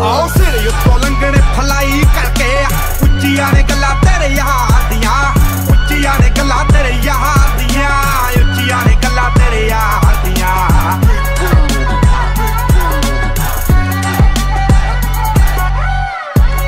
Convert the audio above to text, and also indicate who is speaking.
Speaker 1: ਆਓ ਸਿਰੇ ਉਤੋਂ ਲੰਗਣੇ ਫਲਾਈ ਕਰਕੇ ਉੱਚੀਆਂ ਨੇ ਗੱਲਾਂ